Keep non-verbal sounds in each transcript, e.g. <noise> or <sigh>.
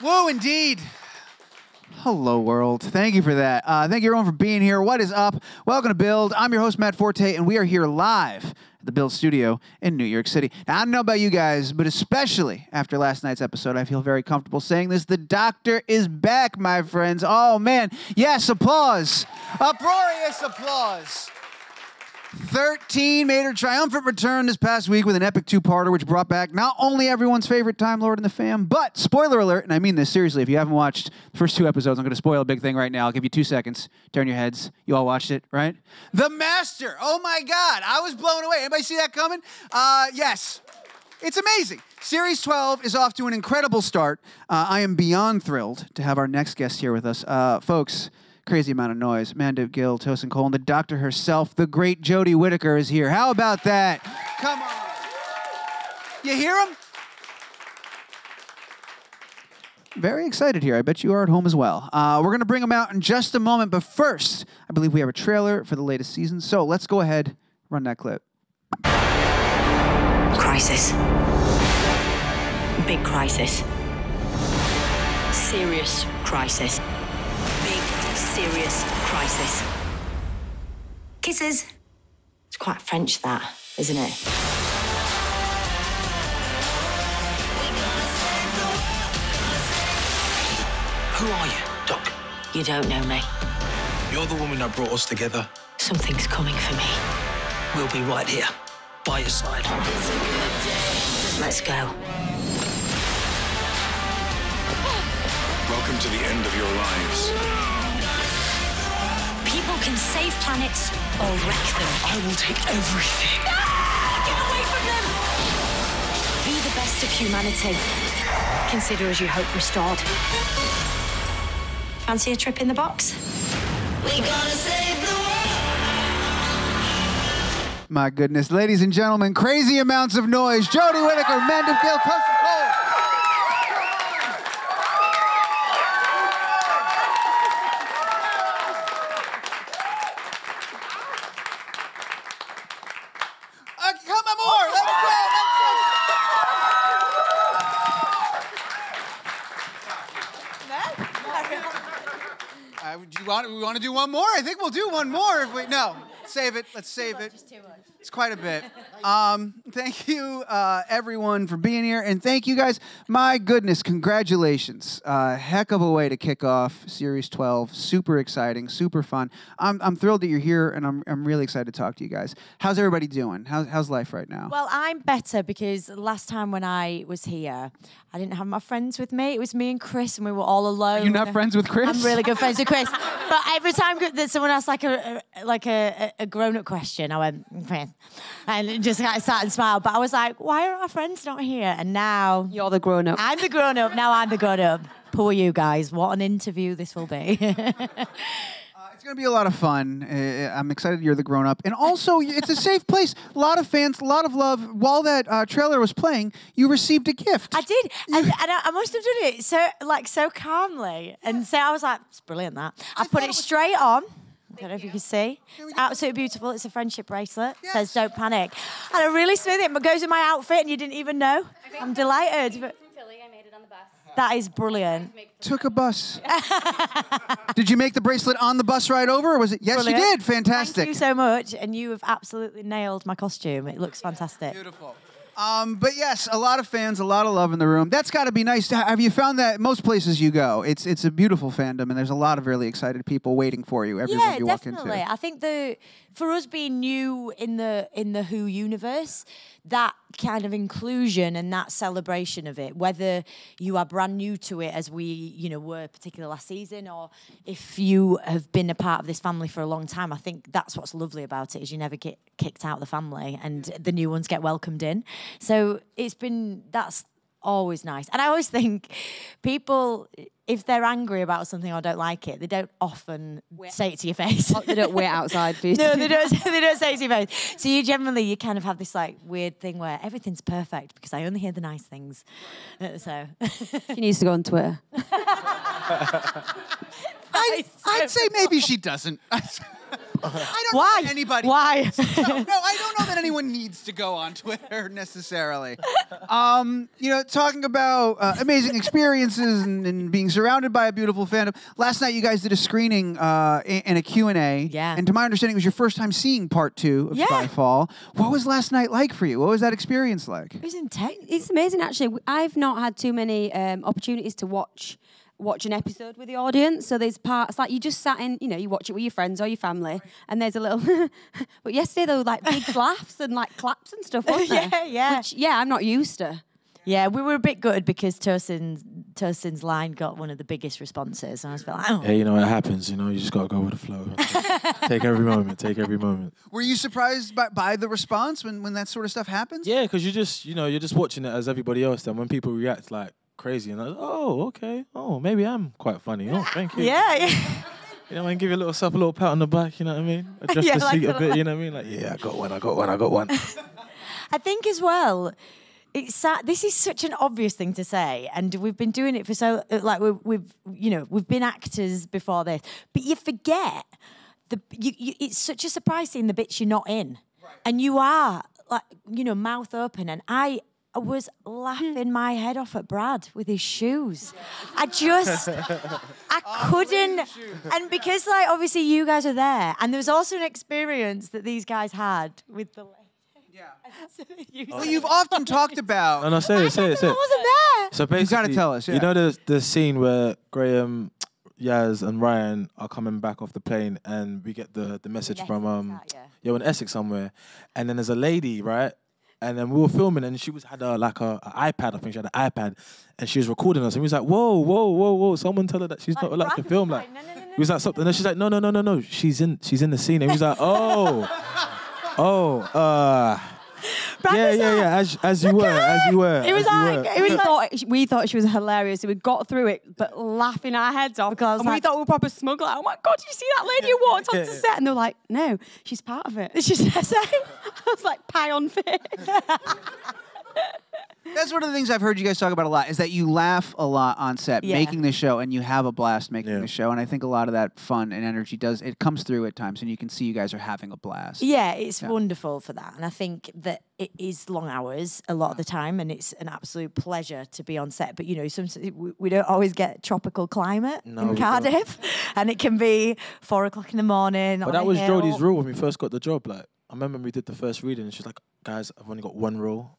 Whoa, indeed. Hello, world. Thank you for that. Uh, thank you, everyone, for being here. What is up? Welcome to Build. I'm your host, Matt Forte, and we are here live at the Build Studio in New York City. Now, I don't know about you guys, but especially after last night's episode, I feel very comfortable saying this. The doctor is back, my friends. Oh, man. Yes, applause. Uproarious applause. 13 made her triumphant return this past week with an epic two-parter, which brought back not only everyone's favorite Time Lord and the Fam, but spoiler alert, and I mean this seriously. If you haven't watched the first two episodes, I'm going to spoil a big thing right now. I'll give you two seconds. Turn your heads. You all watched it, right? The Master. Oh my God, I was blown away. Anybody see that coming? Uh, yes. It's amazing. Series 12 is off to an incredible start. Uh, I am beyond thrilled to have our next guest here with us. Uh, folks, crazy amount of noise. Mandip Gill, Tosin Cole, and the doctor herself, the great Jodie Whittaker, is here. How about that? Come on. You hear him? Very excited here. I bet you are at home as well. Uh, we're going to bring him out in just a moment, but first, I believe we have a trailer for the latest season. So let's go ahead, run that clip. Crisis. Big crisis. Serious crisis. Serious crisis. Kisses. It's quite French, that, isn't it? Who are you, Doc? You don't know me. You're the woman that brought us together. Something's coming for me. We'll be right here, by your side. Let's go. Welcome to the end of your lives. People can save planets or wreck them. I will take everything. Ah! Get away from them! Be the best of humanity. Consider as you hope restored. Fancy a trip in the box? We gotta save the world! My goodness, ladies and gentlemen, crazy amounts of noise. Jodie Whittaker, Mandip Gill, Tosin Cole. Uh, come on more. Let's go. Let's go. Uh, do you want? To do one more? I think we'll do one more. If we no, save it. Let's save it. It's quite a <laughs> bit. Um, thank you, uh, everyone, for being here, and thank you guys. My goodness, congratulations! Uh, heck of a way to kick off Series 12. Super exciting, super fun. I'm, I'm thrilled that you're here, and I'm, I'm really excited to talk to you guys. How's everybody doing? How's, how's life right now? Well, I'm better because last time when I was here, I didn't have my friends with me. It was me and Chris, and we were all alone. You're not friends with Chris? I'm really good friends with Chris. <laughs> but every time that someone asked like a, a like a, a grown up question, I went and just kind of sat and smiled. But I was like, why are our friends not here? And now You're the grown up. I'm the grown up. Now I'm the grown up. Poor you guys. What an interview this will be. <laughs> It's going to be a lot of fun. Uh, I'm excited you're the grown up. And also, it's a safe place. A lot of fans, a lot of love. While that uh, trailer was playing, you received a gift. I did, and, and I, I must have done it so like so calmly, and so I was like, "It's brilliant." That I, thought put it it was- straight on. I don't know if you can see. It's absolutely beautiful. It's a friendship bracelet. It Says "Don't panic," and I really smooth it. It goes in my outfit, and you didn't even know. I'm delighted. But from Philly. I made it on the bus. that is brilliant. Took a bus. <laughs> did you make the bracelet on the bus ride over, or was it? Yes, you did. Fantastic. Thank you so much, and you have absolutely nailed my costume. It looks fantastic. Beautiful. Um, but yes, a lot of fans, a lot of love in the room. That's got to be nice. Have you found that most places you go, it's it's a beautiful fandom, and there's a lot of really excited people waiting for you every yeah, you walk definitely. into. I think the for us being new in the in the Who universe, that kind of inclusion and that celebration of it, whether you are brand new to it as we, you know, were particularly last season, or if you have been a part of this family for a long time, I think that's what's lovely about it is you never get kicked out of the family and the new ones get welcomed in. So it's been that's always nice. And I always think people, if they're angry about something or don't like it, they don't often say it to your face. They don't wait <laughs> outside for you. no, they don't. <laughs> They don't say it to your face. So you generally, you kind of have this like weird thing where everything's perfect because I only hear the nice things. Uh, So She needs to go on Twitter. <laughs> I, I'd say maybe she doesn't. <laughs> I don't Why? know anybody. Why? no, <laughs> no, I don't know that anyone needs to go on Twitter <laughs> necessarily. Um, you know, talking about uh, amazing experiences and, and being surrounded by a beautiful fandom. Last night, you guys did a screening uh, and and a Q&A. Yeah. And to my understanding, it was your first time seeing part two of Yeah. Skyfall. What was last night like for you? What was that experience like? It was intense. It's amazing, actually. I've not had too many um, opportunities to watch watch an episode with the audience. So there's parts like you just sat in, you know, you watch it with your friends or your family, and there's a little. <laughs> but yesterday there were like big <laughs> laughs and like claps and stuff, wasn't there? Yeah, yeah. Which, yeah, I'm not used to. Yeah, we were a bit gutted because Tosin's Tosin's line got one of the biggest responses, and I was like, oh. Yeah, you know it happens. You know, you just gotta go with the flow. <laughs> take every moment. Take every moment. Were you surprised by, by the response when, when that sort of stuff happens? Yeah, because you just, you know, you're just watching it as everybody else. and when people react like crazy, and like, oh, okay, oh, maybe I'm quite funny. Oh, thank you. Yeah, yeah. You know, I mean, give yourself a little pat on the back. You know what I mean? <laughs> Adjust Yeah, the like seat a bit. You know what I mean? Like, yeah, I got one. I got one. I got one. <laughs> I think as well. It's sad. This is such an obvious thing to say, and we've been doing it for so uh, like we've, we've you know we've been actors before this, but you forget the you, you, it's such a surprise seeing the bits you're not in, and you are like you know mouth open, and I was laughing my head off at Brad with his shoes. I just I <laughs> couldn't, and because like obviously you guys are there, and there was also an experience that these guys had with the. Yeah. <laughs> Well, you've often talked about. No, no, say it, say it, say I it. wasn't there. So basically, gotta tell us, yeah. You know the the scene where Graham, Yaz, and Ryan are coming back off the plane, and we get the the message from Essex, um that, yeah. yeah, in Essex somewhere, and then there's a lady right. And then we were filming, and she was had a like a, a iPad. I think she had an iPad, and she was recording us. And we was like, "Whoa, whoa, whoa, whoa! Someone tell her that she's not Like, allowed to film." Like, "No, no, no, no, was like, "Something," and then she's like, "No, no, no, no, no! She's in, she's in the scene." And we was like, "Oh, <laughs> oh, uh, Brad yeah, was yeah, like, yeah." As as you were, as you were, It was like- it was we like- thought we thought she was hilarious. So we got through it, but laughing our heads off. Because and we thought we were proper smuggle. Like, oh my god, did you see that lady who walked onto Yeah. set? And they were like, no, she's part of it. She's just like, I was like, pie on fish. <laughs> That's one of the things I've heard you guys talk about a lot is that you laugh a lot on set Yeah. making the show and you have a blast making Yeah. the show. And I think a lot of that fun and energy does, it comes through at times and you can see you guys are having a blast. yeah, it's Yeah. wonderful for that. And I think that it is long hours a lot of the time, and it's an absolute pleasure to be on set. But you know, sometimes we, we don't always get tropical climate No, in we don't. Cardiff, <laughs> and it can be four o'clock in the morning. But on that a was hill. Jodie's rule when we first got the job. Like, I remember when we did the first reading, and she's like, "Guys, I've only got one rule: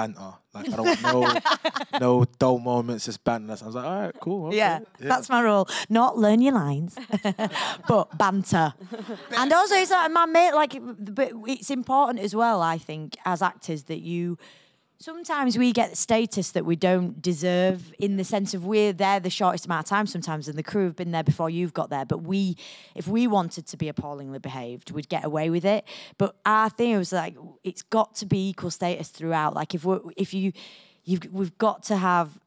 banter. Like, I don't want no, no dull moments, just banter." I was like, "All right, cool." okay, Yeah, that's my rule. Not learn your lines, <laughs> but banter. and also, it's like my mate. Like, but it's important as well. I think as actors that you. Sometimes we get status that we don't deserve in the sense of we're there the shortest amount of time sometimes and the crew have been there before you've got there. But we, if we wanted to be appallingly behaved, we'd get away with it. But our thing was like, it's got to be equal status throughout. Like if we if you, you've, we've got to have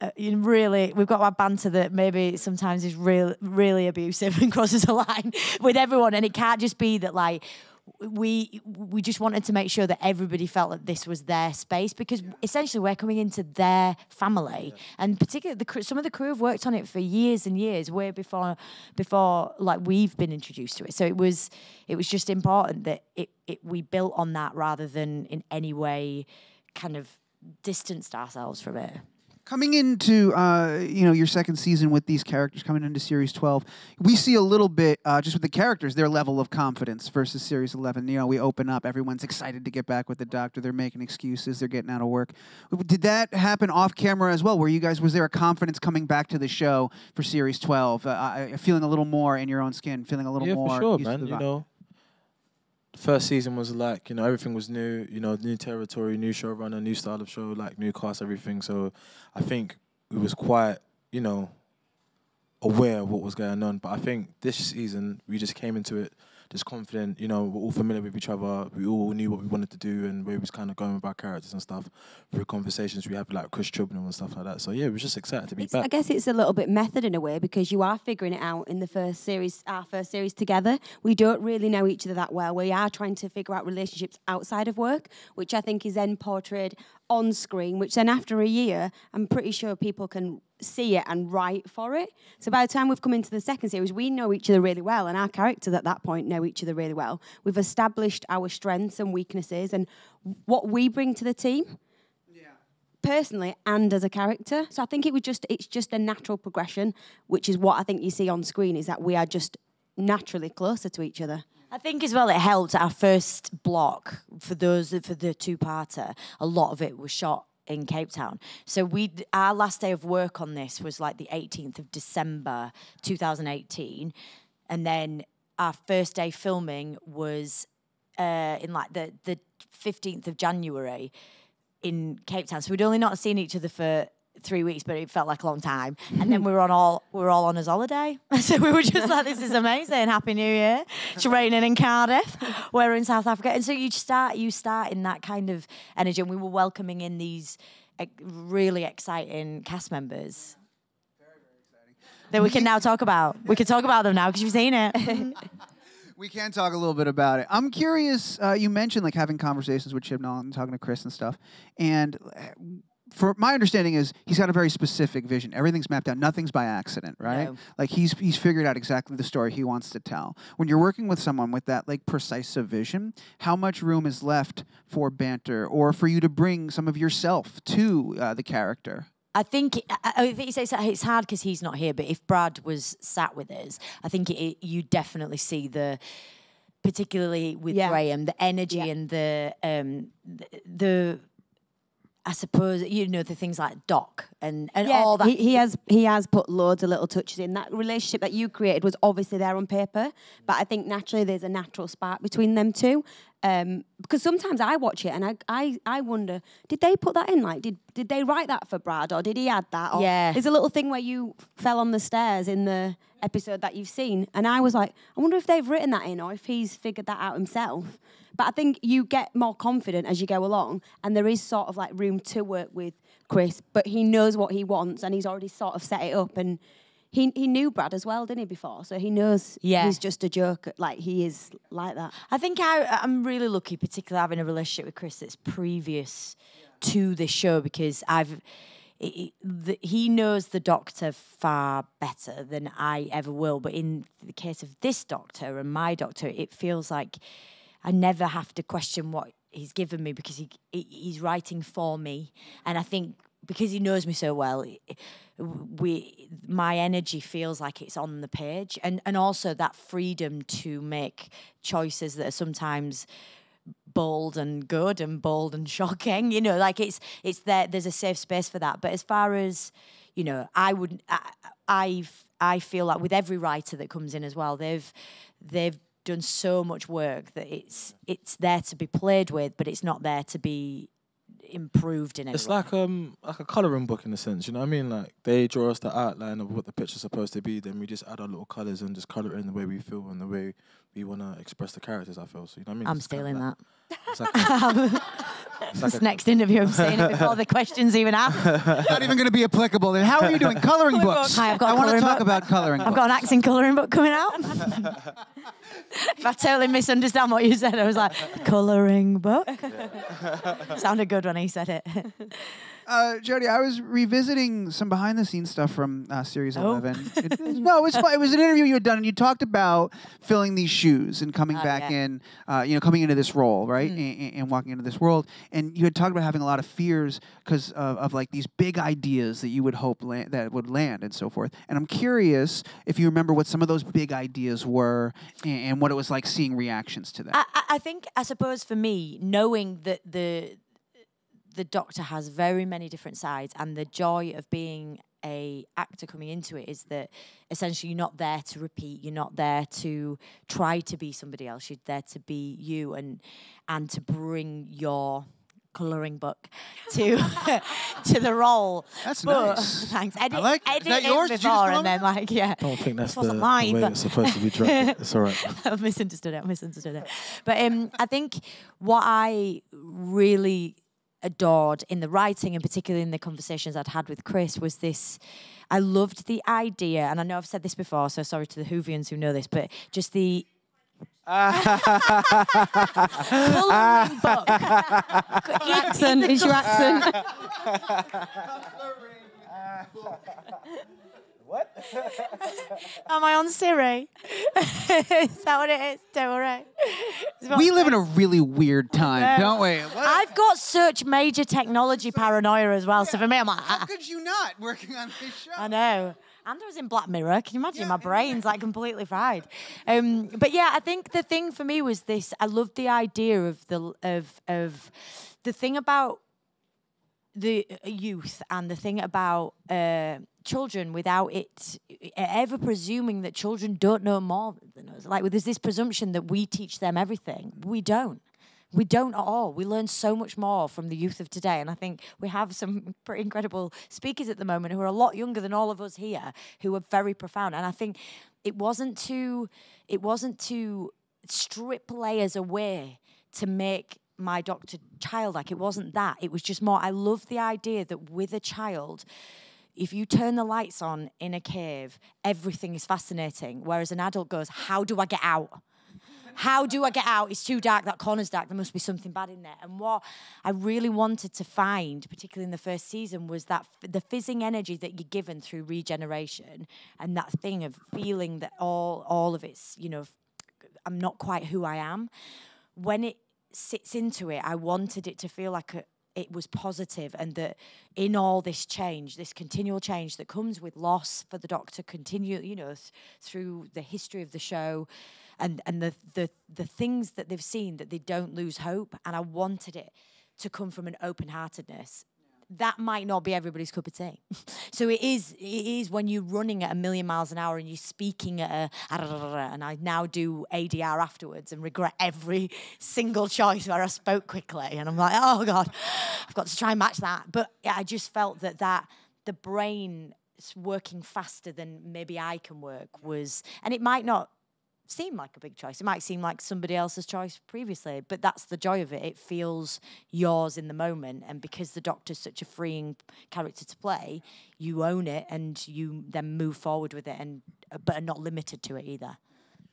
uh, really, we've got our banter that maybe sometimes is real, really abusive <laughs> and crosses a line with everyone, and it can't just be that like we we just wanted to make sure that everybody felt that this was their space because essentially we're coming into their family, and particularly the some of the crew have worked on it for years and years, way before before like we've been introduced to it. So it was it was just important that it, it we built on that rather than in any way kind of distanced ourselves from it. Coming into uh, you know your second season with these characters coming into series twelve, we see a little bit uh, just with the characters their level of confidence versus series eleven. You know, we open up, everyone's excited to get back with the doctor. They're making excuses. They're getting out of work. Did that happen off camera as well? Where you guys was there a confidence coming back to the show for series twelve, uh, uh, feeling a little more in your own skin, feeling a little yeah, more for sure, man. You know, first season was like you know everything was new. You know, new territory, new showrunner, new style of show, like new cast, everything. So I think we was quite you know aware of what was going on. But I think this season we just came into it just confident. You know, we're all familiar with each other. We all knew what we wanted to do and where we was kind of going with our characters and stuff through conversations we had with like Chris Chibnall and stuff like that. So yeah, we was just excited to be It's- I guess it's a little bit method in a way because you are figuring it out in the first series, our first series together. We don't really know each other that well. We are trying to figure out relationships outside of work, which I think is then portrayed on screen, which then after a year, I'm pretty sure people can see it and write for it. So by the time we've come into the second series, we know each other really well, and our characters at that point know each other really well. We've established our strengths and weaknesses and what we bring to the team personally and as a character. So I think it was just it's just a natural progression, which is what I think you see on screen is that we are just naturally closer to each other. I think as well it helped our first block for those for the two parter. A lot of it was shot in Cape Town. So we our last day of work on this was like the 18th of December 2018, and then our first day filming was uh, in like the the 15th of January in Cape Town. So we'd only not seen each other for three weeks, but it felt like a long time. <laughs> And then we were on all we were all on his holiday. <laughs> so we were just like, this is amazing. Happy New Year. It's raining in Cardiff. <laughs> We're in South Africa. And so you start you start in that kind of energy. And we were welcoming in these really exciting cast members. That we can now talk about. We can talk about them now because you've seen it. We can talk a little bit about it. I'm curious. Uh, you mentioned like having conversations with Chibnall and talking to Chris and stuff. And uh, for my understanding is he's got a very specific vision. Everything's mapped out. Nothing's by accident, right? No. Like he's he's figured out exactly the story he wants to tell. When you're working with someone with that like precise vision, how much room is left for banter or for you to bring some of yourself to uh, the character? I think I, I think it's, it's hard because he's not here. But if Brad was sat with us, I think it, you definitely see the, particularly with Yeah. Graham, the energy Yeah. and the um the, the I suppose you know the things like Doc and and all that. He, he has he has put loads of little touches in. That relationship that you created was obviously there on paper, but I think naturally there's a natural spark between them two. Um, because sometimes I watch it and I, I I wonder, did they put that in? Like, did did they write that for Brad or did he add that? Or Yeah. There's a little thing where you fell on the stairs in the episode that you've seen, and I was like, I wonder if they've written that in or if he's figured that out himself. But I think you get more confident as you go along, and there is sort of like room to work with Chris, but he knows what he wants, and he's already sort of set it up. And he he knew Brad as well, didn't he? Before, so he knows Yeah. he's just a joke. Like he is like that. I think I, I'm really lucky, particularly having a relationship with Chris that's previous to this show because I've. It, it- the, he knows the doctor far better than I ever will. But in the case of this doctor and my doctor, it feels like I never have to question what he's given me because he, he he's writing for me, and I think because he knows me so well, we my energy feels like it's on the page, and and also that freedom to make choices that are sometimes bold and good and bold and <laughs> shocking you know like it's it's there there's a safe space for that. But as far as you know i would I, i've i feel like with every writer that comes in as well they've they've done so much work that it's it's there to be played with but it's not there to be improved in any It's like um like a coloring book in a sense, you know what I mean? Like they draw us the outline of what the picture's supposed to be, then we just add our little colours and just colour it in the way we feel and the way we want to express the characters. I feel so. You know what I mean? i'm It's kind of stealing like- that It's like a- <laughs> <laughs> it's like this next interview i'm saying it before the questions even happen <laughs> Not even going to be applicable. Then how are you doing coloring books? Hi, I've got I want to talk book. about coloring. I've books. got an acting colouring book coming out. if I totally misunderstand what you said, I was like, colouring book? Sounded good when he said it. Uh, Jodie, I was revisiting some behind the scenes stuff from uh, Series Oh. 11. <laughs> It- no, it was fun. It was an interview you had done, and you talked about filling these shoes and coming Oh, back yeah. in, uh, you know, coming into this role, right? Mm. And, and walking into this world. And you had talked about having a lot of fears because of, of like these big ideas that you would hope la- that would land and so forth. And I'm curious if you remember what some of those big ideas were and, and what it was like seeing reactions to them. I, I- I think, I suppose for me, knowing that the the Doctor has very many different sides, and the joy of being a actor coming into it is that essentially you're not there to repeat, you're not there to try to be somebody else. You're there to be you, and and to bring your colouring book to <laughs> to the role. That's But- nice. <laughs> Thanks. Edit, I like that. Is edit that yours? Did just before come and then like yeah. I don't think that's the, wasn't the mine, way it's supposed to be directed. <laughs> It's all right. I've misunderstood it. I misunderstood it. But um, I think what I really adored in the writing, and particularly in the conversations I'd had with Chris, was this. I loved the idea, and I know I've said this before, so sorry to the Whovians who know this, but just the Colouring book. accent is your accent. <laughs> <laughs> <laughs> <laughs> Am I on Siri? <laughs> is that what it is? Don't worry. It's what- We live in a really weird time, don't we? What- I've got such major technology paranoia as well. So for me, I'm like, How ah, could you not working on this show? I know. And I was in Black Mirror. Can you imagine? Yeah, My brain's like completely fried. Um, but yeah, I think the thing for me was this. I loved the idea of the of of the thing about the uh, youth and the thing about uh, children without it ever presuming that children don't know more than us. Like there's this presumption that we teach them everything. We don't. We don't at all. We learn so much more from the youth of today. And I think we have some <laughs> pretty incredible speakers at the moment who are a lot younger than all of us here, who are very profound. And I think it wasn't to it wasn't to strip layers away to make my doctor childlike. It wasn't that. It was just more I love the idea that with a child, if you turn the lights on in a cave, everything is fascinating. Whereas an adult goes, How do I get out? How do I get out? It's too dark. That corner's dark. There must be something bad in there. And what I really wanted to find, particularly in the first season, was that f- the fizzing energy that you're given through regeneration and that thing of feeling that all all of it's, you know, I'm not quite who I am. When it sits into it, I wanted it to feel like a, it was positive and that in all this change, this continual change that comes with loss for the doctor, continue, you know, th- through the history of the show and, and the, the, the things that they've seen, that they don't lose hope. And I wanted it to come from an open heartedness that might not be everybody's cup of tea. <laughs> so it is. It is when you're running at a million miles an hour and you're speaking at a, and I now do ADR afterwards and regret every <laughs> single choice where I spoke quickly and I'm like, oh god, I've got to try and match that. But I just felt that that the brain working faster than maybe I can work was, and it might not seem like a big choice. It might seem like somebody else's choice previously, but that's the joy of it. It feels yours in the moment, and because the Doctor's such a freeing character to play, you own it and you then move forward with it, and but are not limited to it either.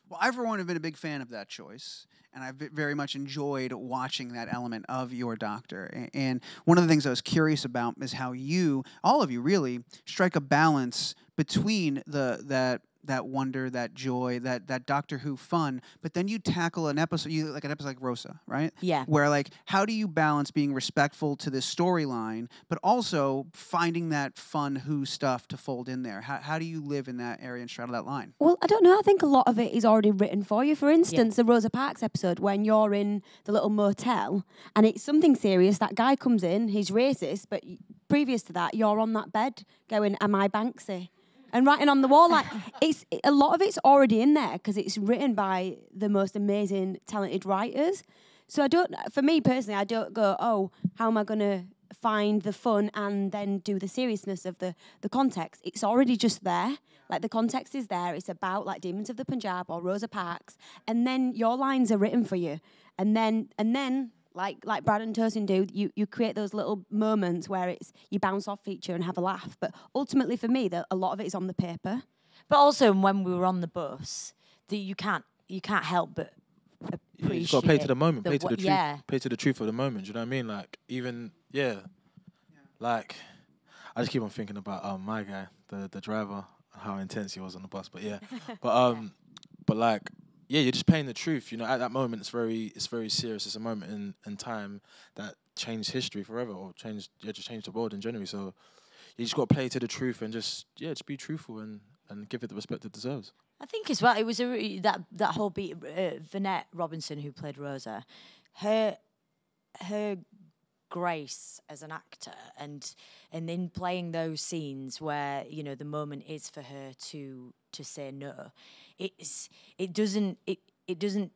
Well, I, for one, have been a big fan of that choice, and I've very much enjoyed watching that element of your doctor. And one of the things I was curious about is how you, all of you, really strike a balance between the that that wonder, that joy, that that Doctor Who fun, but then you tackle an episode, you like an episode like Rosa, right? Yeah. Where like, how do you balance being respectful to this storyline, but also finding that fun Who stuff to fold in there? How, how do you live in that area and straddle that line? Well, I don't know. I think a lot of it is already written for you. For instance, the Rosa Parks episode when you're in the little motel and it's something serious. That guy comes in, he's racist, but previous to that, you're on that bed going, "Am I Banksy?" And writing on the wall, like <laughs> it's a lot of it's already in there because it's written by the most amazing, talented writers. So I don't, for me personally, I don't go, oh, how am I going to find the fun and then do the seriousness of the the context? It's already just there. Like the context is there. It's about like Demons of the Punjab or Rosa Parks, and then your lines are written for you, and then and then. Like like Brad and Tosin do, you, you create those little moments where it's you bounce off each other and have a laugh. But ultimately, for me, the, a lot of it is on the paper. But also, when we were on the bus, that you can't you can't help but You appreciate. just got to play to the moment, the play to wa- the truth, Yeah, play to the truth of the moment. Do you know what I mean? Like even yeah, like I just keep on thinking about um my guy, the the driver, how intense he was on the bus. But yeah, <laughs> but um, but like yeah, you're just playing the truth. You know, at that moment, it's very it's very serious. It's a moment in in time that changed history forever, or changed yeah, just changed the world in general. So you just got to play to the truth and just yeah, just be truthful and and give it the respect it deserves. I think as well. It was a that that whole beat. Uh, Vinette Robinson, who played Rosa, her her grace as an actor, and and then playing those scenes where you know the moment is for her to to say no, it's it doesn't it it doesn't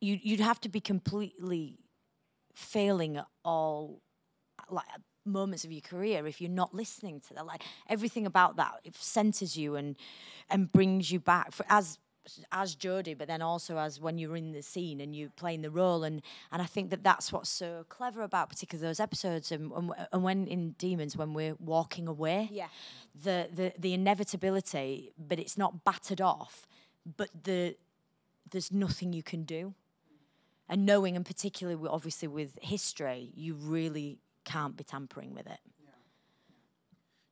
you you'd have to be completely failing at all like moments of your career if you're not listening to that like everything about that it centers you and and brings you back for as as Jodie but then also as when you're in the scene and you're playing the role and and I think that that's what's so clever about particularly those episodes and and, and when in demons when we're walking away Yeah. the the the inevitability but it's not battered off but the there's nothing you can do. And knowing, and particularly obviously with history, you really can't be tampering with it.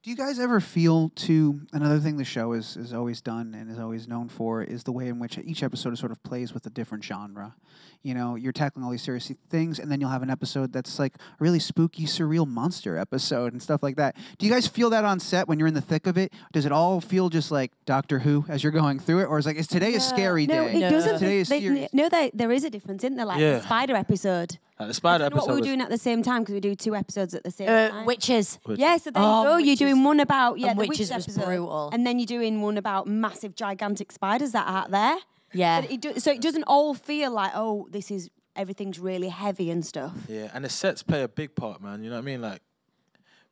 Do you guys ever feel to another thing the show is, is always done and is always known for is the way in which each episode sort of plays with a different genre. You know, you're tackling all these serious things, and then you'll have an episode that's like a really spooky, surreal monster episode and stuff like that. Do you guys feel that on set when you're in the thick of it? Does it all feel just like Doctor Who as you're going through it, or is like is today a scary no, day? it No. doesn't. Today is they- serious. no, there, there is a difference, isn't there? Like Yeah. the spider episode. Like the spider You know what we're was- doing at the same time because we do two episodes at the same Uh, time. witches. Which- Yeah, so there Oh, you go. You're Witches- doing one about yeah, and the Witches witches was episode, brutal. and then you're doing one about massive, gigantic spiders that are out there. Yeah. But it do, so it doesn't all feel like oh, this is everything's really heavy and stuff. Yeah, and the sets play a big part, man. You know what I mean? Like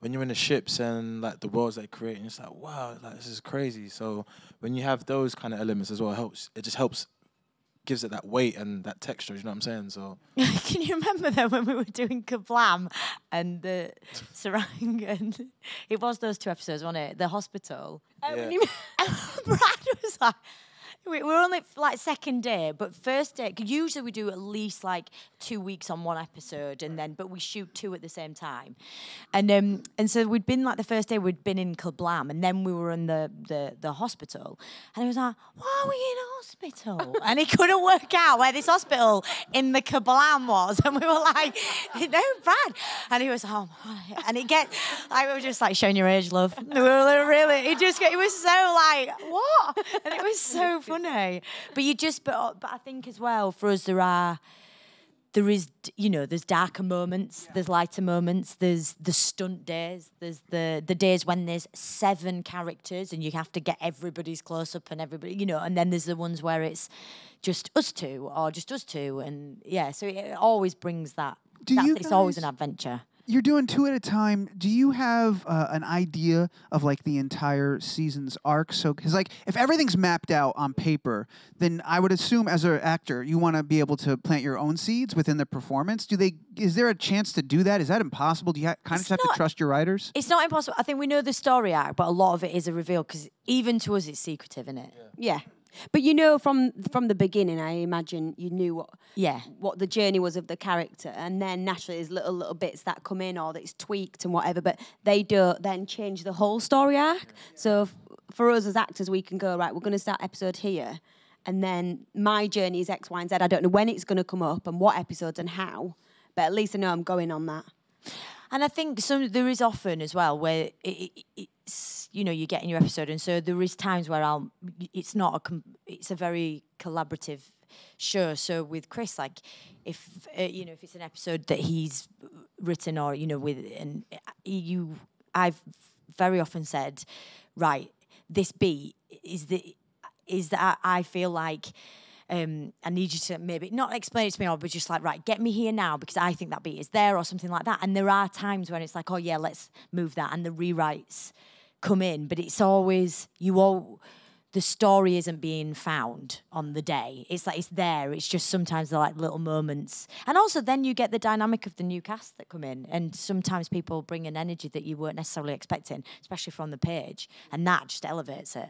when you're in the ships and like the worlds they create, and it's like, wow, like this is crazy. So when you have those kind of elements as well, it helps. It just helps, gives it that weight and that texture. You know what I'm saying? So <laughs> Can you remember then when we were doing Kerblam and the <laughs> Tsuranga and it was those two episodes, wasn't it? The hospital. Uh, yeah. And <laughs> Brad was like, we- we're only like second day, but first day. usually we do at least like two weeks on one episode, and then but we shoot two at the same time, and um and so we'd been like the first day we'd been in Kerblam, and then we were in the the the hospital, and he was like, "Why are we in hospital?" <laughs> and he couldn't work out where this hospital in the Kerblam was, and we were like, "No, Brad," and he was, "Oh," my," and it get like we were just like showing your age, love. We were really, it just it was so like what, and it was so funny. <laughs> But you just, but oh, but I think as well for us there are there is you know there's darker moments there's lighter moments there's the stunt days there's the the days when there's seven characters and you have to get everybody's close up and everybody you know and then there's the ones where it's just us two or just us two and yeah so it always brings that Do that's- you it's always an adventure You're doing two at a time. Do you have uh, an idea of like the entire season's arc? So, because like if everything's mapped out on paper, then I would assume as an actor you want to be able to plant your own seeds within the performance. Do they? Is there a chance to do that? Is that impossible? Do you ha- kind of It's just have not- to trust your writers? it's not impossible i think we know the story arc but a lot of it is a reveal because even to us it's secretive isn't it Yeah. But you know from from the beginning, I imagine you knew what yeah what the journey was of the character, and then naturally there's little little bits that come in or that's tweaked and whatever, but they don't then change the whole story arc. So f- for us as actors, we can go right. We're going to start episode here, and then my journey is X, Y, and Z. I don't know when it's going to come up and what episodes and how, but at least I know I'm going on that. And I think some there is often as well where it, it, it's you know you get in your episode, and so there is times where I'll it's not a it's a very collaborative show. So with Chris, like if uh, you know if it's an episode that he's written or you know with and you I've very often said, right, this beat is the is that I I feel like um, I need you to maybe not explain it to me, or but just like, right, get me here now because I think that beat is there or something like that. And there are times when it's like, oh yeah, let's move that, and the rewrites come in, but it's always you all. The story isn't being found on the day. It's like it's there. It's just sometimes like little moments, and also then you get the dynamic of the new cast that come in, and sometimes people bring an energy that you weren't necessarily expecting, especially from the page, and that just elevates it.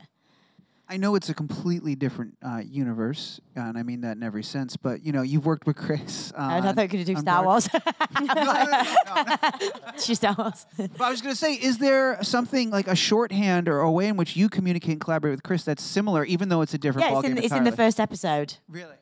I know it's a completely different uh, universe, and I mean that in every sense. But you know, you've worked with Chris. Uh, I thought you could do on Star Dark- Wars. <laughs> No, no, just <laughs> Star Wars. But I was going to say, is there something like a shorthand or a way in which you communicate and collaborate with Chris that's similar, even though it's a different yeah, it's in, it's in the first episode. Really?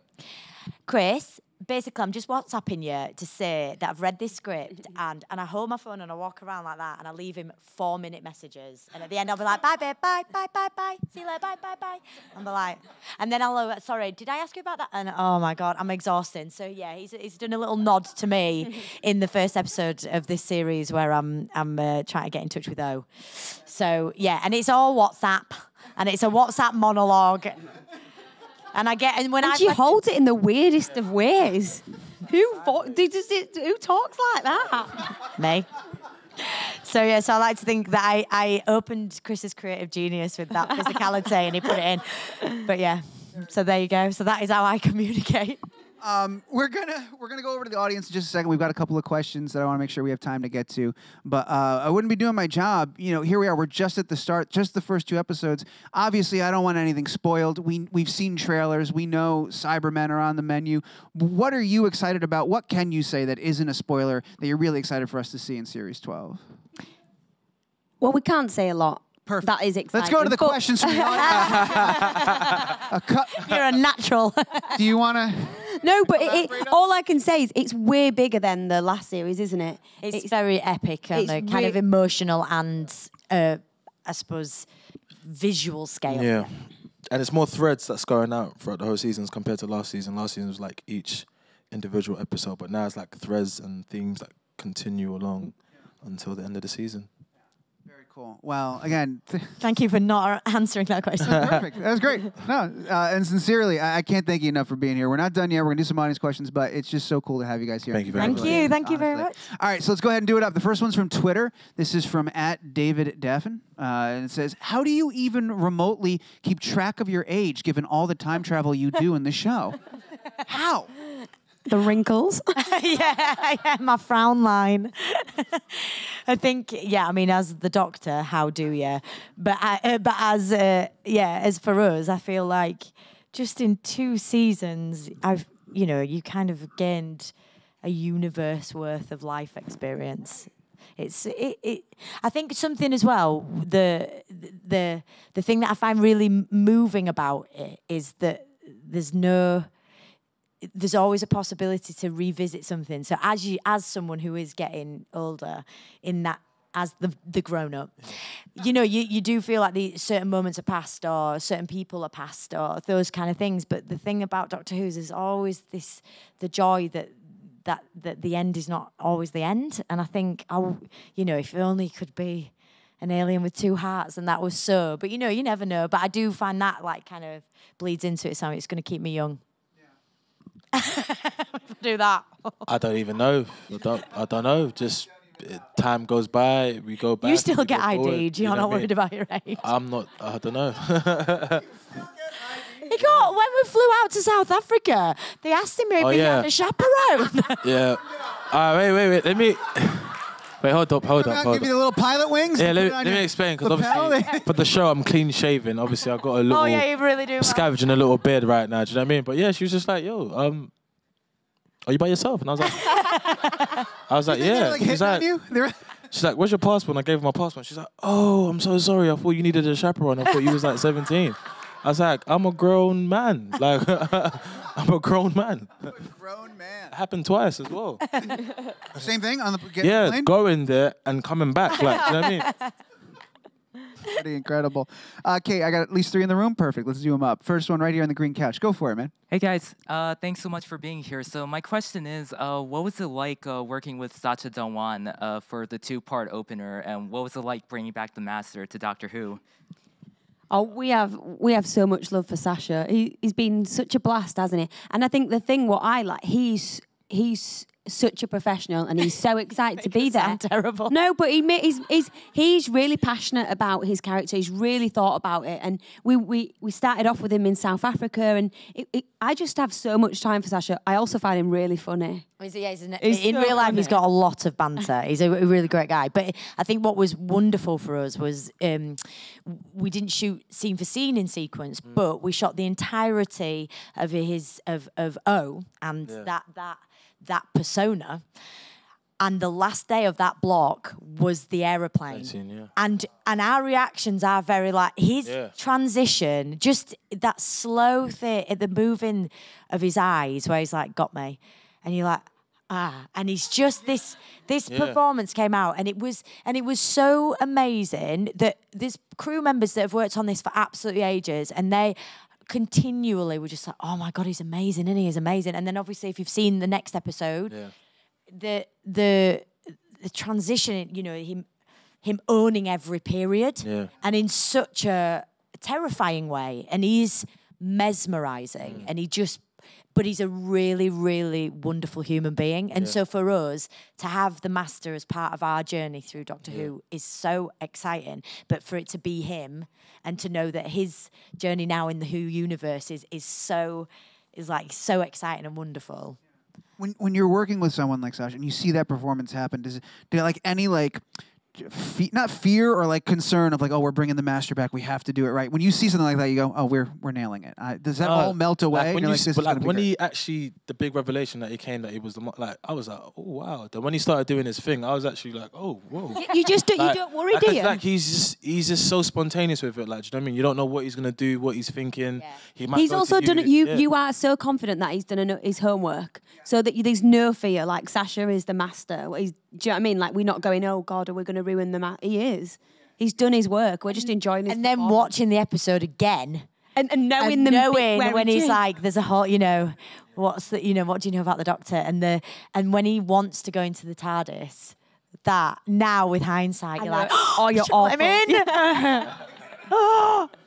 Chris, basically, I'm just WhatsApping you to say that I've read this script and, and I hold my phone and I walk around like that and I leave him four minute messages. And at the end, I'll be like, bye, babe, bye, bye, bye, bye. See you later, bye, bye, bye. And be like, and then I'll, uh, sorry, did I ask you about that? And oh my God, I'm exhausting. So yeah, he's, he's done a little nod to me <laughs> in the first episode of this series where I'm, I'm uh, trying to get in touch with O. So yeah, and it's all WhatsApp and it's a WhatsApp monologue. And I get, and when I And she holds it in the weirdest of ways. Who does it, who talks like that? me. So yeah, so I like to think that I, I opened Chris's creative genius with that physicality and he put it in. But yeah, so there you go. So that is how I <laughs> communicate. We're gonna we're gonna go over to the audience in just a second. We've got a couple of questions that I want to make sure we have time to get to. But uh, I wouldn't be doing my job. You know, here we are. We're just at the start, just the first two episodes. Obviously, I don't want anything spoiled. We we've seen trailers. We know Cybermen are on the menu. What are you excited about? What can you say that isn't a spoiler that you're really excited for us to see in series twelve? Well, we can't say a lot. Perfect. That is exciting. Let's go to the but- questions from the audience. <laughs> A cou- You're a natural. do you want to? No, but it, it, all I can say is it's way bigger than the last series, isn't it? It's, very epic and it's the kind of emotional and, uh, I suppose, visual scale. Yeah. And it's more threads that's going out throughout the whole seasons compared to last season. Last season was like each individual episode, but now it's like threads and themes that continue along until the end of the season. Very cool. Well, <laughs> again. Th- Thank you for not answering that question. <laughs> Perfect. That was great. No, uh, and sincerely, I, I can't thank you enough for being here. We're not done yet. We're gonna do some audience questions, but it's just so cool to have you guys here. Thank you very Thank much. you. Thank you very much. All right, so let's go ahead and do it up. The first one's from Twitter. This is from at David Daffin, uh, and it says, "How do you even remotely keep track of your age, given all the time travel you do in the show? <laughs> How? The wrinkles. <laughs> yeah, <laughs> yeah, my frown line. <laughs> I think, yeah. I mean, as the doctor, how do you? But I, uh, but as uh, yeah, as for us, I feel like just in two seasons, I've you know, you kind of gained a universe worth of life experience. It's it, it. I think something as well. The the the thing that I find really moving about it is that there's no there's always a possibility to revisit something. So as you as someone who is getting older in that as the the grown up, you know, you, you do feel like the certain moments are past or certain people are past or those kind of things. But the thing about Doctor Who's is always this the joy that that that the end is not always the end. And I think I you know, if only could be an alien with two hearts and that was so. But you know, you never know. But I do find that like kind of bleeds into it, so it's gonna keep me young. Do that. I don't even know. I don't, I don't know. Just time goes by, we go back. You still get ID'd. you You're know not worried mean? about your age. I'm not, I don't know. <laughs> He got when we flew out to South Africa. They asked him if Oh, he yeah. had a chaperone. <laughs> yeah. Uh, wait, wait, wait. Let me. <laughs> Wait, hold up, hold up, I'll hold give you the little pilot wings. Yeah, let me, let me explain because lapel. obviously <laughs> for the show I'm clean shaven. Obviously I've got a little oh yeah, you really do. man. scavenging a little beard right now. Do you know what I mean? But yeah, she was just like, "Yo, um, are you by yourself?" And I was like, <laughs> "I was like, They yeah." like She's hitting on like, you. They were- <laughs> She's like, "Where's your passport?" And I gave her my passport. She's like, "Oh, I'm so sorry. I thought you needed a chaperone. I thought you was like 17." I was like, "I'm a grown man. Like, I'm a grown man." grown man. It happened twice as well. <laughs> Same thing on the getting yeah, plane. going there and coming back. Like, you know what I mean? <laughs> Pretty incredible. Okay, I got at least three in the room. Perfect. Let's do them up. First one right here on the green couch. Go for it, man. Hey guys, uh, thanks so much for being here. So my question is, uh, what was it like uh, working with Sacha Dhawan uh, for the two-part opener, and what was it like bringing back the Master to Doctor Who? Oh, we have we have so much love for Sacha. He he's been such a blast, hasn't he? And I think the thing what I like, he's he's such a professional and he's so <laughs> excited to be there. sound terrible. No, but he he's, he's he's really passionate about his character. He's really thought about it. And we we, we started off with him in South Africa, and it, it, I just have so much time for Sacha. I also find him really funny. He's, yeah, he's an, He's in so real life, he's got a lot of banter. He's a, a really great guy. But I think what was wonderful for us was um, we didn't shoot scene for scene in sequence, but we shot the entirety of his of of O and that that that persona. And the last day of that block was the aeroplane. scene, yeah. And and our reactions are very like his Yeah. transition, just that slow thing, the moving of his eyes, where he's like, "Got me," and you're like, "Ah," and he's just this this Yeah. performance came out, and it was and it was so amazing that there's crew members that have worked on this for absolutely ages, and they continually were just like, "Oh my god, he's amazing, and he is amazing." And then obviously, if you've seen the next episode, Yeah. the the the transition, you know, him him owning every period, Yeah. and in such a terrifying way, and he's mesmerizing, Mm. and he just. But he's a really, really wonderful human being. And so for us to have the master as part of our journey through Doctor Who is so exciting. But for it to be him and to know that his journey now in the Who universe is is so is like so exciting and wonderful. when when you're working with someone like Sacha and you see that performance happen, does it do like any like fe- not fear or like concern of like oh we're bringing the master back we have to do it right when you see something like that you go oh we're we're nailing it I, does that Uh, all melt away Like when you're like, this but like when he actually the big revelation that he came that he was the mo- like I was like oh wow. Then when he started doing his thing, I was actually like oh whoa. You just don't, Like- you don't worry, like, do 'cause, you? Like he's just he's just so spontaneous with it. Like, do you know what I mean? You don't know what he's gonna do, what he's thinking. He might He's also done it. You yeah. you are so confident that he's done his homework, so that you, there's no fear. Like Sacha is the master. He's, do you know what I mean? Like we're not going, oh God, are we going to ruin the ma-? He is. He's done his work. We're just mm. enjoying his. And then watching the episode again. and, and knowing and the knowing where when he's like, there's a whole, you know, what's the, you know, what do you know about the doctor? And the, and when he wants to go into the TARDIS, that now with hindsight, I you're know. like, <gasps> oh, you're should let him awful. <laughs> <laughs> <gasps> <laughs>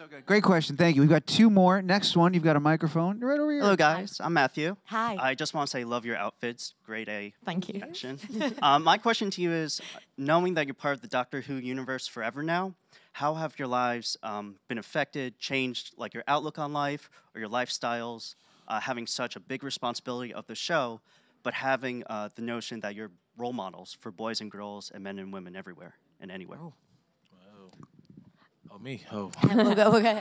in. so good great question thank you we've got two more next one you've got a microphone right over here Hello, guys. I'm Matthew. Hi. I just want to say, love your outfits. Great A. Thank you. Action. um, my question to you is, knowing that you're part of the Doctor Who universe forever now, how have your lives um, been affected, changed, like your outlook on life or your lifestyles, uh, having such a big responsibility of the show, but having uh, the notion that you're role models for boys and girls and men and women everywhere and anywhere? Oh me. Oh. <laughs> we'll go, we'll go.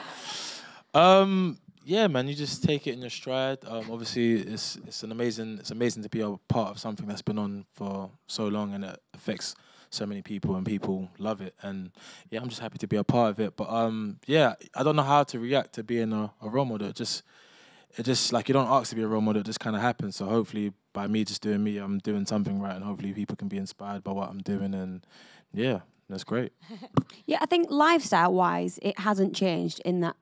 Um, yeah, man, you just take it in your stride. Um, obviously, it's it's an amazing it's amazing to be a part of something that's been on for so long and it affects so many people and people love it. And yeah, I'm just happy to be a part of it. But um, yeah, I don't know how to react to being a, a role model. It just it just like you don't ask to be a role model. It just kind of happens. So hopefully, by me just doing me, I'm doing something right, and hopefully people can be inspired by what I'm doing. And yeah, that's great. Yeah, I think lifestyle wise, it hasn't changed in that,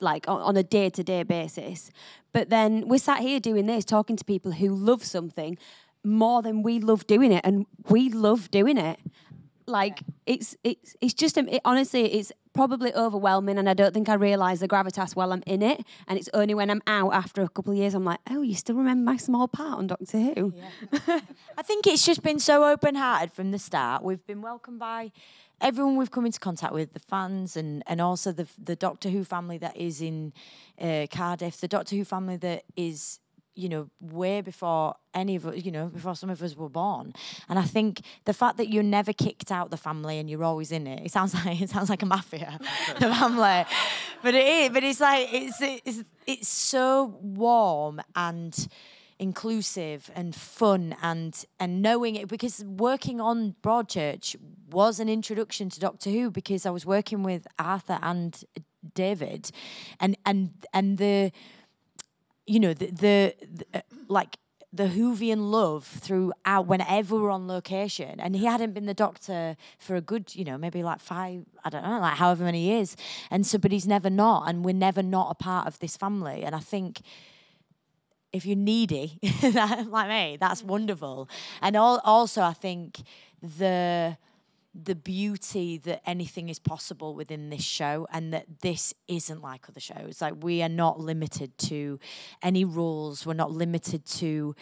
like on, a day to day basis. But then we're sat here doing this, talking to people who love something more than we love doing it, and we love doing it. Like it's it's it's just it, honestly, it's probably overwhelming, and I don't think I realise the gravitas while I'm in it. And it's only when I'm out after a couple of years, I'm like, oh, you still remember my small part on Doctor Who? Yeah. <laughs> I think it's just been so open hearted from the start. We've been welcomed by everyone we've come into contact with, the fans and, and also the the Doctor Who family that is in uh, Cardiff, the Doctor Who family that is you know way before any of us you know before some of us were born. And i think the fact that you're never kicked out the family and you're always in it it sounds <laughs> like it sounds like a mafia <laughs> the family. But it is but it's like it's it's it's so warm and inclusive and fun and and knowing it because working on Broadchurch was an introduction to Doctor Who because I was working with Arthur and David and and and the you know the the, the uh, like the Whovian love throughout whenever we're on location. And he hadn't been the doctor for a good, you know, maybe like five, I don't know, like however many years. And so, but he's never not, and we're never not a part of this family. And I think if you're needy, <laughs> like me, that's wonderful. And all, also, I think the the beauty that anything is possible within this show and that this isn't like other shows like we are not limited to any rules we're not limited to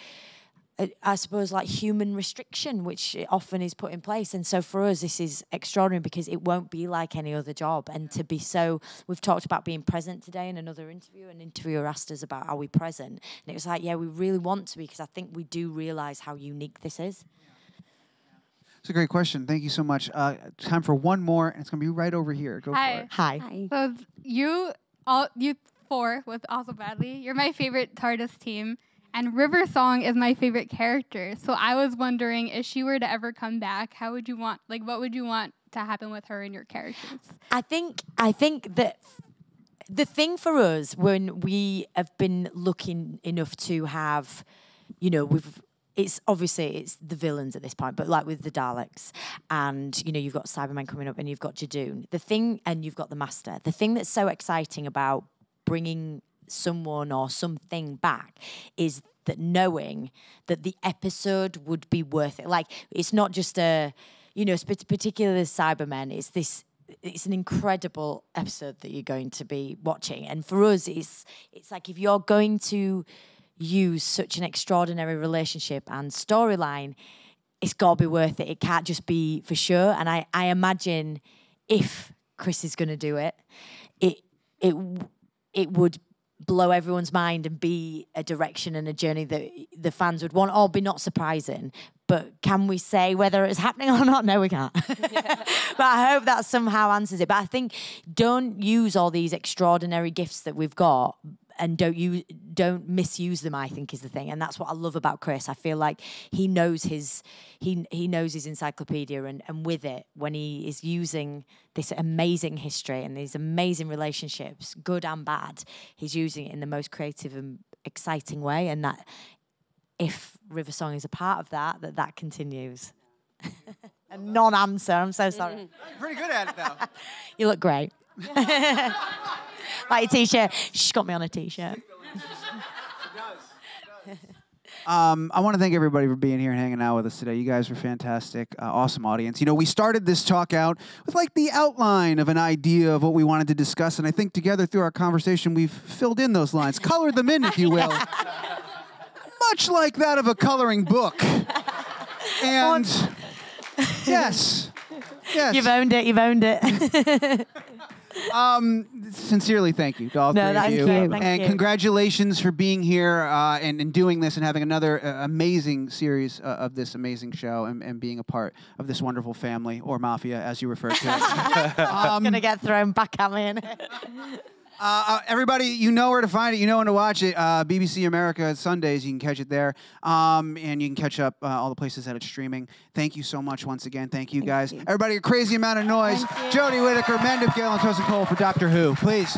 uh, I suppose like human restriction, which often is put in place. And so for us, this is extraordinary because it won't be like any other job. And to be so, we've talked about being present today in another interview. An interviewer asked us about are we present, and it was like, yeah, we really want to be because I think we do realize how unique this is. It's a great question. Thank you so much. Uh, time for one more, and it's going to be right over here. Go for Hi. it. Hi. Hi. So you all you four with also Bradley. You're my favorite TARDIS team, and River Song is my favorite character. So I was wondering if she were to ever come back, how would you want like what would you want to happen with her and your characters? I think I think that the thing for us when we have been looking enough to have, you know, we've it's obviously it's the villains at this point, but like with the Daleks, and you know you've got Cybermen coming up, and you've got Judoon. The thing, and you've got the Master. The thing that's so exciting about bringing someone or something back is that knowing that the episode would be worth it. Like it's not just a, you know, particularly Cybermen. It's this. It's an incredible episode that you're going to be watching, and for us, it's it's like if you're going to use such an extraordinary relationship and storyline, it's got to be worth it. It can't just be for sure. And I, I imagine if Chris is going to do it, it it it would blow everyone's mind and be a direction and a journey that the fans would want, or be not surprising. But can we say whether it's happening or not? No, we can't. <laughs> but I hope that somehow answers it. But I think don't use all these extraordinary gifts that we've got and don't you don't misuse them i think is the thing. And that's what i love about chris. I feel like he knows his he he knows his encyclopedia and and with it when he is using this amazing history and these amazing relationships good and bad he's using it in the most creative and exciting way. And that if river song is a part of that that that continues. <laughs> A non-answer. I'm so sorry. Pretty good at it though. <laughs> you look great <laughs> like a t-shirt she's got me on a t-shirt <laughs> Um, I want to thank everybody for being here and hanging out with us today. You guys were fantastic, uh, awesome audience. You know, we started this talk out with like the outline of an idea of what we wanted to discuss, and I think together through our conversation, we've filled in those lines, colored them in, if you will, <laughs> much like that of a coloring book. And yes, yes. you've owned it you've owned it Sincerely, thank you to all No, three of you, you, thank and you. congratulations for being here uh, and, and doing this and having another uh, amazing series uh, of this amazing show and, and being a part of this wonderful family or mafia, as you refer to it. <laughs> um, I'm gonna get thrown back at me innit? uh, <laughs> uh, everybody, you know where to find it. You know when to watch it. Uh, BBC America Sundays. You can catch it there, um, and you can catch up uh, all the places that it's streaming. Thank you so much once again. Thank you guys. Everybody, a crazy amount of noise. Jodie Whittaker, Mandip Gill, and Tosin Cole for Doctor Who. Please.